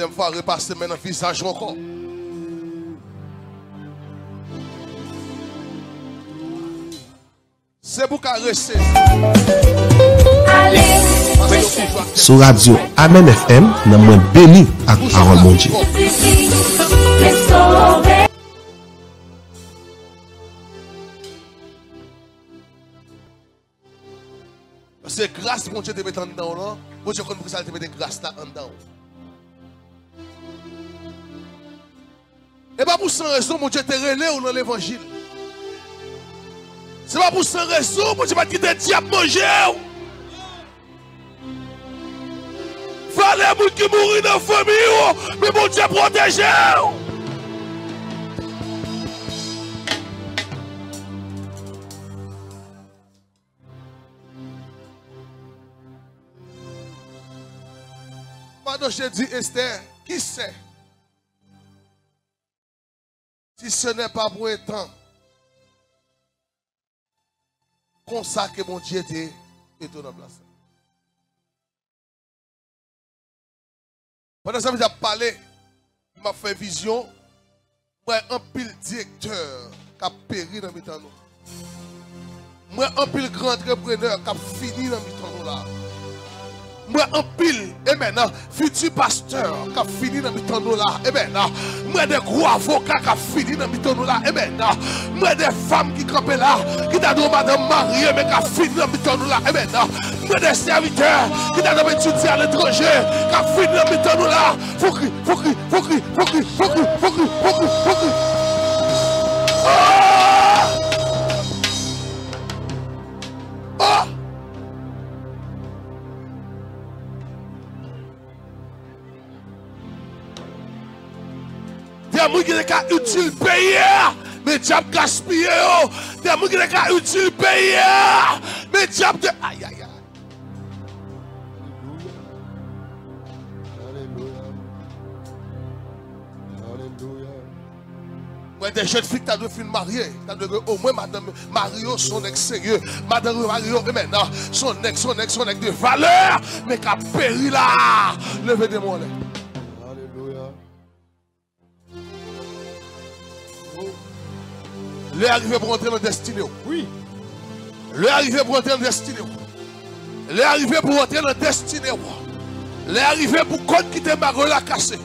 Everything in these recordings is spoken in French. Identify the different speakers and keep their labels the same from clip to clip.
Speaker 1: troisième fois, repasser maintenant visage encore. C'est pour caresser.
Speaker 2: Sou radyo Amen FM nan mwen beni ak parol moun Diyo.
Speaker 1: C'est grâce mon Dieu te met en dedans là. Mon Dieu, quand vous allez te mettre grâce là en dedans. Et pas pour sans raison, mon Dieu te relève dans l'évangile. C'est pas pour sans raison, mon Dieu va quitter le diable manger. Fallait moun qui mourir dans la famille, mais mon Dieu protège. Pardon, j'ai dit Esther, qui sait? Si ce n'est pas pour un temps, que mon Dieu était étonné en place. Pendant ça, j'ai parlé, il m'a fait vision. Moi, un pile directeur qui a péri dans mes temps. Moi, un pile grand entrepreneur qui a fini dans mes temps un pile, et maintenant, futur pasteur qui a fini mes temps là. Et maintenant, moi, des gros avocats qui a fini dans mes temps là. Et maintenant, moi, des femmes qui campent là, qui t'a donné madame mariée, mais qui a fini mes temps là. Et maintenant, moi, des serviteurs qui t'a donné étudier à l'étranger, qui a fini dans mes temps là. Faut crier, faut crier, faut crier, faut crier, faut Des gens qui sont utiles payer, mais diable gaspiller. Des gens qui sont utiles payer, mais diable de. Aïe, aïe, aïe. Moi, des jeunes filles qui ont fait marier, au moins madame Mario, son ex sérieux, madame Mario, et maintenant, son ex, son ex, son ex de valeur, mais qui a péri là. Levez des mots L'heure arrivé pour entrer dans la destinée. Oui. L'heure arrivé pour entrer dans la destinée. L'heure arrivé pour entrer dans la destinée. L'heure arrivé pour côte qui te marre la casser.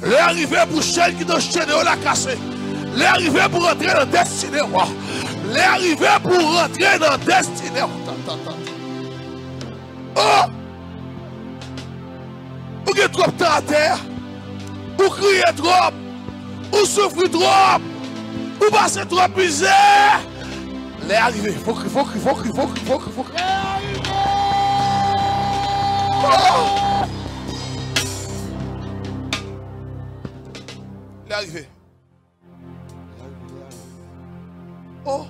Speaker 1: L'heure arrivé pour chaîne qui te chaîne la casser. L'heure arrivé pour entrer dans la destinée. L'heure arrivé pour rentrer dans la destinée. Oh! Vous avez trop de temps à terre. Vous criez trop. Vous souffrez trop. Vous passez trop misère. Les arrivés. Faut crier, faut crier, faut crier, faut crier, faut crier, faut crier. Oh! Les arrivés. Oh!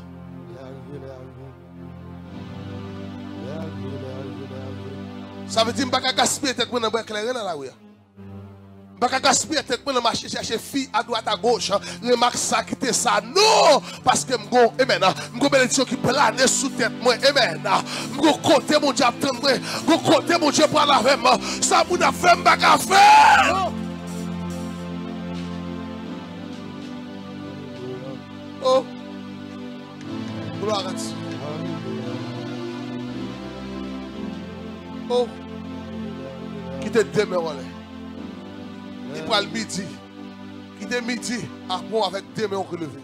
Speaker 1: Ça veut dire que je ne vais pas gaspiller tête pour ne éclairer dans la rue. Pas gaspiller tête pour marcher chercher fille à droite à gauche. Remarque ça, quitter ça. Non! Parce que suis maintenant. Je suis bénédiction qui plane sous tête. Moi, amen. Je suis côté mon Dieu attendre. Suis côté mon Dieu pour la même. Ça vous a fait, pas faire. Oh! Gloire à Dieu. Oh! Qui te demeure là. Le midi. Qui te midi bon avec deux mains relevées.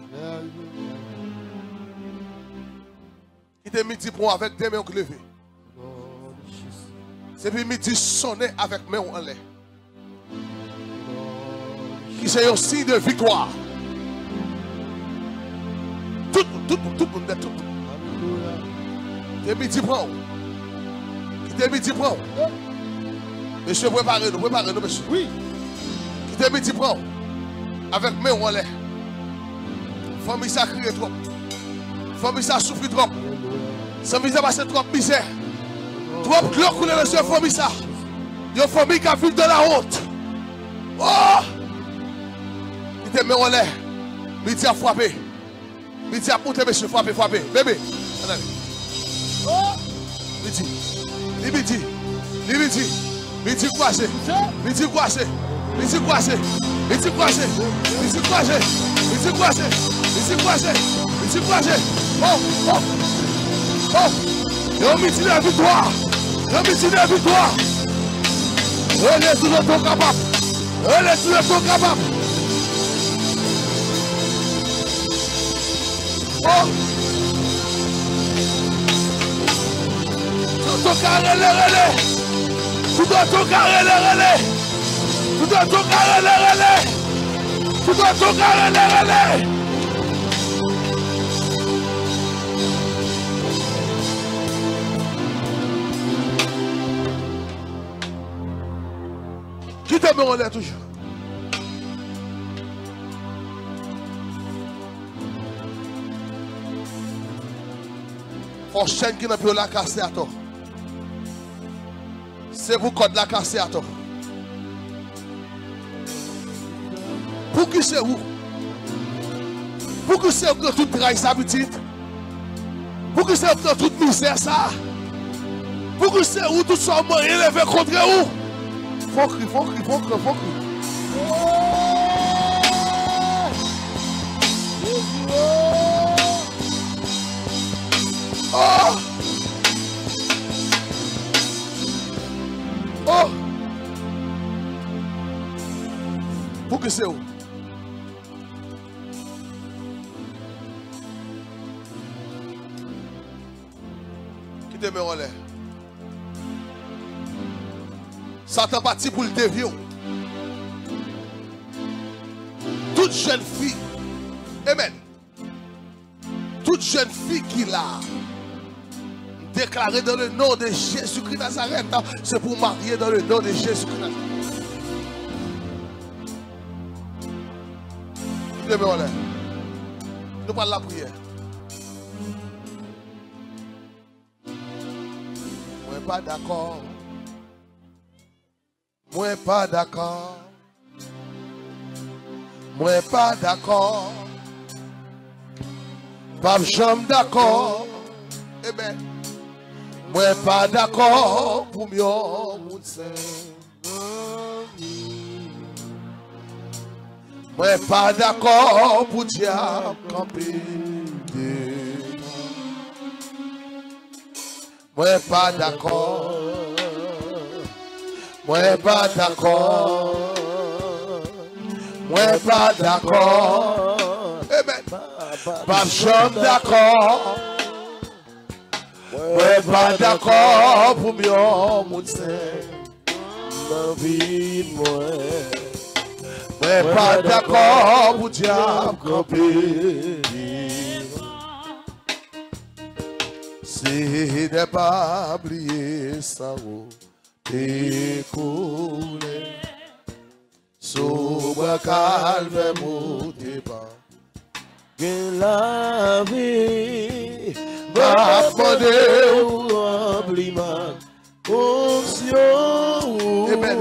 Speaker 1: Qui te midi pour avec deux mains relevées. C'est puis midi sonner avec main en l'air. Qui c'est un signe de victoire. Tout, tout, tout, tout, tout, tout. Qui midi prend. Qui te midi prend. Monsieur, préparez-nous, préparez-nous, monsieur. Oui. Te prend. Avec main en l'air. Famille ça crie trop. Famille ça souffre trop. Famille ça passe trop misère. Trop de l'eau coule dans ce famille ça. Il y a une famille qui a vécu dans la honte. Oh! Qui te met en l'air. Midi a frappé. Midi a monté, monsieur, frappé, frappé. Bébé. Attendez. Oh! Midi. Li midi. Li. Midi croisé. Midi croisé. Ici coincé. Ici coincé. Ici coincé. Ici coincé. Ici coincé. Ici coincé. Oh, oh. Oh. Et on mitine la victoire? On mitine la victoire? Relais tout le temps capable. Relais tout le temps capable. Oh. Tout ton carré, relais, relais. Tout ton carré, relais, relais. Tout relais, relais. Tout carré, relais, Faut chaîne qui n'a plus la casser à toi. C'est vous code la casser à toi. Pour qui c'est où? Pour qui c'est que tout travail ça petite Pour qui c'est que toute misère ça? Pour qui c'est où tout ça m'a élevé contre où? Faut crier, faut crier, faut crier, faut crier. Oh! Oh! Pour que c'est où? Satan parti pour le dévier. Toute jeune fille, Amen. Toute jeune fille qui l'a déclaré dans le nom de Jésus-Christ Nazareth, c'est pour marier dans le nom de Jésus-Christ. Nous parlons la prière. Pas d'accord. Moi pas d'accord. Moi pas d'accord. Pas jamais d'accord. Eh ben, moi pas d'accord pour mieux Moi pas d'accord pour diable camper. Moi pas d'accord. Moi pas d'accord. Moi pas d'accord. Ben, pas jamais d'accord. Moi pas d'accord pour mieux moun
Speaker 3: La vie moi.
Speaker 1: Moi pas d'accord pour diable camper. Si n'est pas oublié ça ou découlé. Sous le calme monté pas.
Speaker 3: Que la vie
Speaker 1: Va demander
Speaker 3: ou ma conscience.
Speaker 1: Eh ben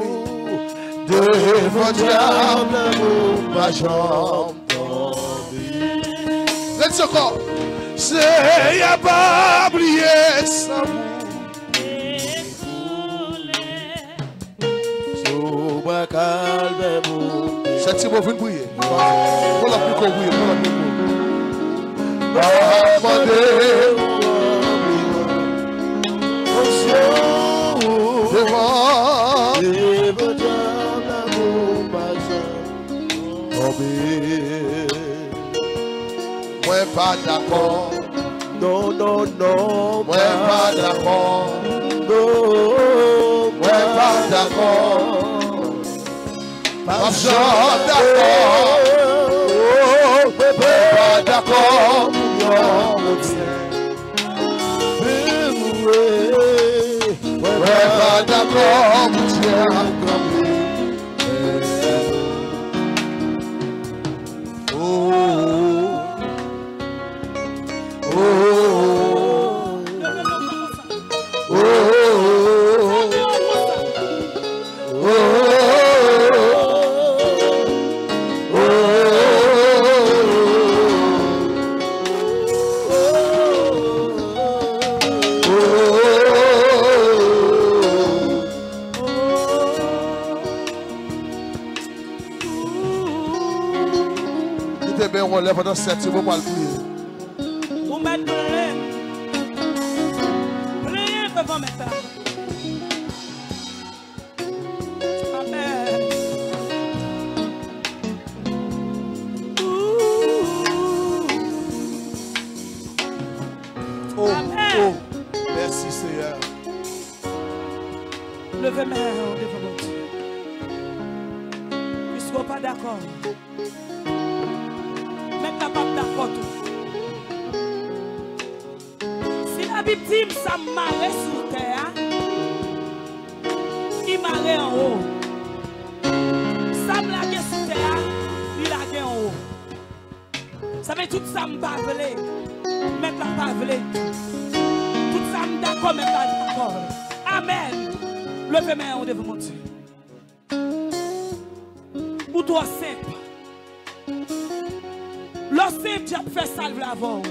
Speaker 1: devant diable
Speaker 3: Diable,
Speaker 1: ma jambe
Speaker 3: tomber.
Speaker 1: Let's go. C'est y'a pas
Speaker 3: Non, non,
Speaker 1: moi pas d'accord,
Speaker 3: non,
Speaker 1: moi pas d'accord, pas d'accord, moi pas d'accord, moi pas d'accord, on lève pendant 7 mots pour le prier.
Speaker 4: Ou mettre plein. Plein devant mes tables. Amen.
Speaker 1: Oh,
Speaker 4: Amen.
Speaker 1: oh. Merci Seigneur.
Speaker 4: Levez mes mains devant mon Dieu. Puisqu'on pas d'accord. Tout. Si la Bible dit que ça marre sur terre, il marre en haut. Ça me lague sur terre, il lague en haut. Ça veut tout ça me bavele. Mettre la bavele. Tout ça me d'accord, mettre la d'accord. Amen. Levez mes mains devant mon Dieu. Ou toi simple. Tu as fait salve l'avant.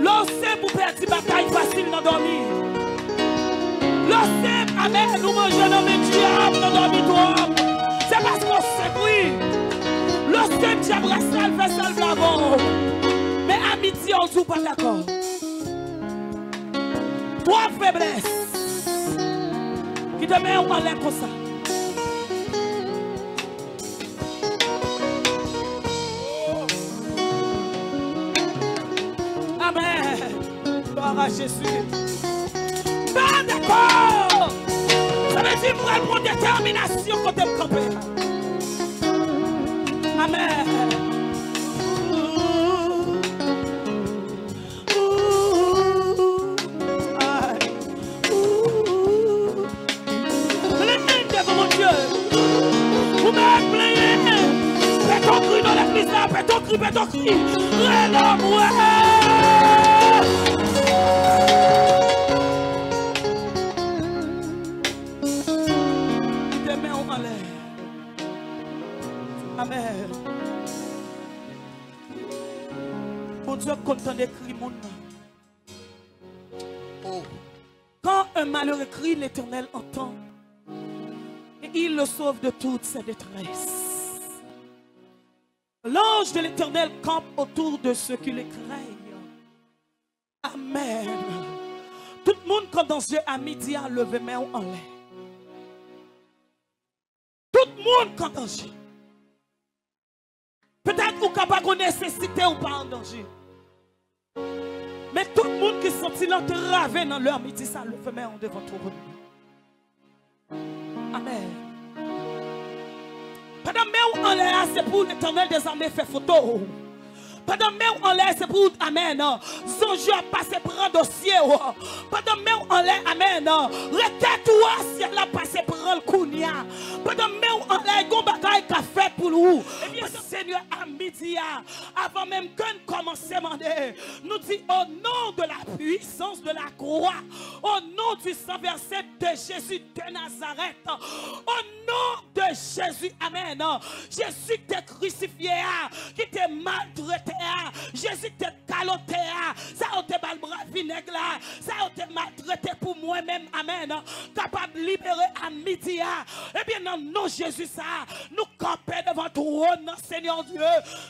Speaker 4: L'homme simple, pour perdre bataille facile dans dormir. Simple, amen, nous mangeons dans mes diables dans dormir. C'est parce qu'on sait, oui. Tu as fait salve, salve l'avant. Mais à midi, on ne joue pas d'accord. Trois faiblesses qui met en l'air comme à Jésus. Pas d'accord. Ça veut dire pour prendre détermination quand tu camper. Amen. Ouh. Ouh. Aïe. Ouh. Amen. Mon Dieu, content d'écrire mon.
Speaker 1: Oh,
Speaker 4: Quand un malheureux crie, l'Éternel entend. Et il le sauve de toutes ses détresses. L'ange de l'Éternel campe autour de ceux qui le craignent. Amen. Tout le monde, quand dans Dieu à midi, a levé main en l'air. Tout le monde, quand dans Dieu. Peut-être qu'on n'a pas de nécessité ou pas en danger. Mais tout le monde qui sentit l'entravé dans leur midi, ça le fait en devant tout le. Amen. Pendant que en l'air, c'est pour l'éternel des armées faire photo. Pendant que en l'air, c'est pour, amen, Zonjo a passé pour un dossier. Pendant que en l'air, amen, requête-toi si elle a passé pour un kounia. Pendant que en l'air, bagaille qu'a fait pour nous. Eh bien, Seigneur, à midi, avant même que nous commencions à demander, nous dit au nom de la puissance de la croix, au nom du sang versé de Jésus de Nazareth, au nom de Jésus, Amen. Jésus t'est crucifié, ah, qui t'est maltraité, Jésus t'est caloté, ça a été mal bras vinaigre ça a été maltraité pour moi-même, Amen. Capable de libérer à midi, ah. eh bien, nom de Jésus, ça, nous camper devant non, Seigneur Dieu,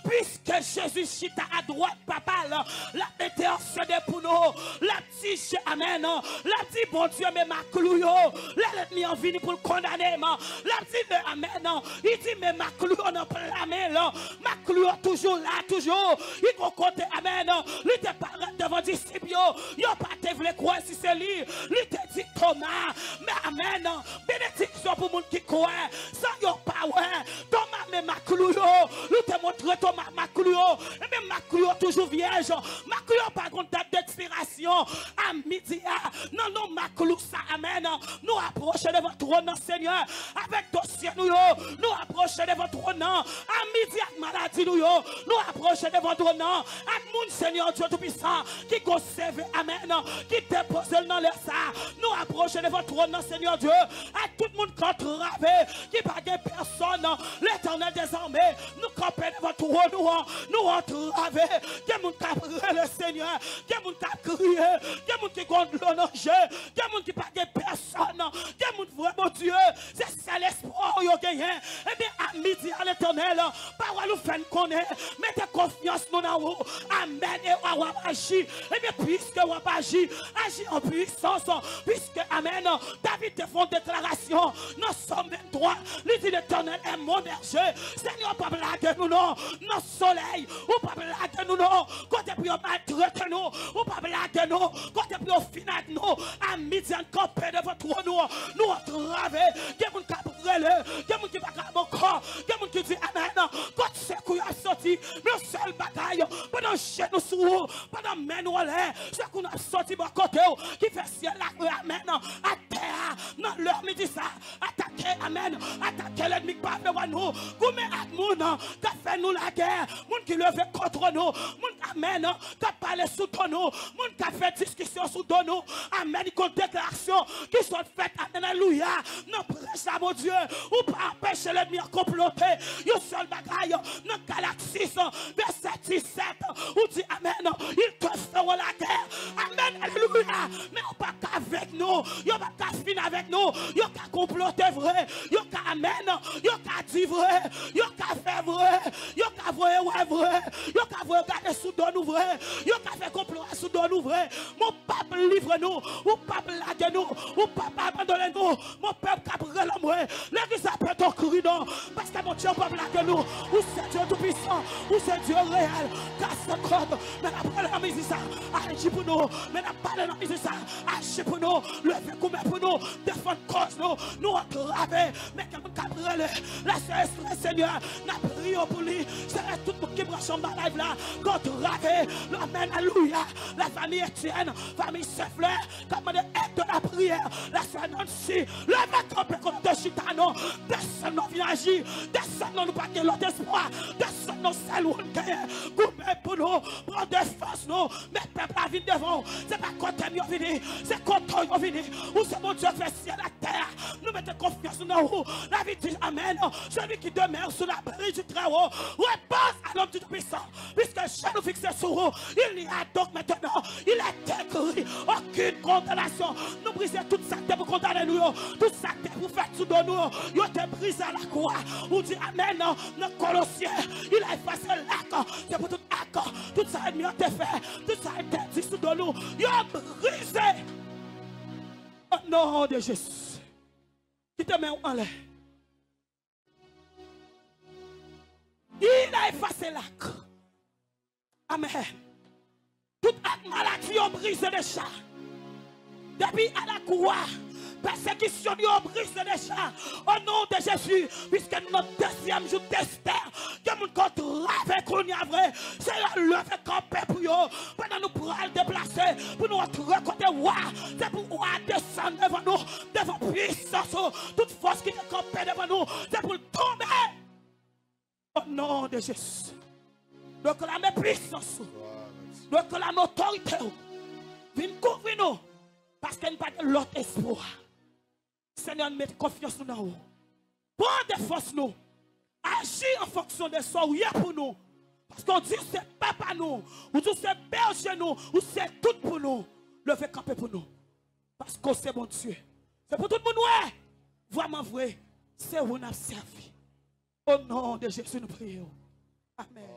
Speaker 4: puisque Jésus chita à droite, papa, là, la intercédé pour nous, la petite, Amen, la petite, bon Dieu, mais ma clouyo, la lettre en vini pour le condamner, la petite, Amen, il dit, mais ma clouyo, on a là, ma clouyo, toujours là, toujours, il faut compter, Amen, lui parle devant disciples, il pas te voulu croire si c'est lui, lui te dit Thomas, mais Amen, bénédiction pour monde qui croit, sans yo pas, Thomas, mais ma clouyo, lui te montre Thomas, ma clouyo, et même ma clouyo, toujours vierge, ma clouyo, pas contre date d'expiration, à midi, non, non, ma clouyo, ça, Amen, nous approcher de votre trône, Seigneur, avec dossier, nous, yo. nous approcher de votre trône, à midi, avec maladie, nous, yo. nous approcher de votre trône, avec mon Seigneur Dieu Tout-Puissant, qui conserve, Amen, qui dépose dans l'air ça, nous approcher de votre trône, Seigneur Dieu, à tout le monde contravé, qui de personne, l'éternel des armées, nous camper de votre trône, nous, nous entraver, qui a le Seigneur, qui a crié, qui monde qui compte le danger, qui monde qui de personne, qui monde vraiment Dieu, à l'espoir, yo gagné. Eh bien, à midi, à l'éternel, parole nous fait connaître. Mettez confiance nous dans. Amen. Et on agir. Eh bien, puisque on va agir, agir en puissance. Puisque, Amen, David te font déclaration. Nous sommes 23. Il dit l'éternel est mon berger. Seigneur, pas blaguer nous, non. Nos soleil, ou pas blaguer nous, non. Quand tu as maltraité nous, ou pas blaguer nous. Quand tu as fini avec nous, à midi, en campé devant nous, nous entraver. Il y a des gens qui ont brûlé, il y a des gens qui ont mon corps, il y a des gens qui disent Amen. Quand c'est qu'on a sorti, nous seul bataille, pendant chez nous sous, pendant men nous l'air, c'est qu'on a sorti mon côté, qui fait ciel là, Amen, à terre, dans leur midi ça, attaquer, Amen, attaquer l'ennemi qui parle devant nous, goumé à moun, qui a fait nous la guerre, moun qui levé contre nous, moun Amen, qui a parlé sous ton nous, moun qui a fait discussion sous ton nous, Amen, a déclaration qui sont faites, Amen, Alléluia, non, prêche à mon Dieu, ou pas empêcher l'ennemi comploter, yo seul bagaille, dans Galaxie, verset 17, ou dit Amen, ils te feront la guerre, Amen, Alléluia, mais on pas avec nous, pas finir avec nous, yo pas comploter vrai, yo pas Amen, yo pas dire vrai, yo pas faire vrai, yo pas vrai, vrai, vrai, garder sous nous vrai, yo pas fait complot sous nous vrai, mon peuple livre nous, ou peuple blague nous, ou peuple abandonne nous, mon peuple l'homme, l'église appelle ton cri non, parce que mon Dieu pas blague nous, ou c'est Dieu tout puissant, ou c'est Dieu réel, casse le code, mais après la musique ça, agis pour nous, mais n'a pas la musique ça, agis pour nous, le fait comme pour nous, défendre cause nous, nous entraver, mais comme capre la sœur Seigneur, n'a prié pour lui, c'est tout le qui branche en live là, contre ravé, l'amen, alléluia, la famille Etienne, famille Sefler, comme de aide de la prière, la sœur Nancy, le mec campé contre de chitano, descend nos villages, descend nous pas l'autre espoir, celles où on gagne, coupé pour nous, prendre défense nous, mais peuple à venir devant, c'est pas contre nous venir, c'est contre nous venir, ou c'est mon Dieu fait ciel la terre, nous mettons confiance dans vous, la vie dit Amen, celui qui demeure sous la brise du très haut, repose à l'homme du puissant, puisque chez nous fixé sur vous, il y a donc maintenant, il est écrit, aucune condamnation, nous brisons toute ça pour condamner nous, tout ça pour faire sous nous, il a brisé à la croix, ou dit Amen, dans Colossiens, il a effacé l'accord, c'est pour tout accord, tout ça est mieux fait, tout ça est interdit sous nous, il a brisé. Au nom de Jésus, qui te met en l'air. Il a effacé l'acre. Amen. Toute acte maladie a brisé déjà. Depuis à la croix, persécution lui a brisé déjà. Au nom de Jésus, puisque notre deuxième jour d'Esther, que mon contre avec qu'on y a vrai, c'est la lever campé pour eux, pendant nous pour le déplacer, pour nous retrouver côté roi, c'est pour roi descendre devant nous, devant puissance, toute force qui est campée devant nous, c'est pour tomber. Au nom de Jésus. Donc la puissance, donc la autorité, viens couvrir nous, parce qu'il n'y a pas de l'autre espoir. Seigneur, met confiance dans nous. Prends des forces nous. Agis en fonction de ça où il y a pour nous. Parce qu'on dit c'est pas pour nous. Ou dit c'est berger nous. Ou c'est tout pour nous. Le fait camper pour nous. Parce que c'est mon Dieu. C'est pour tout le monde, ouais. Vraiment vrai. C'est où on a servi. Au nom de Jésus, nous prions. Amen.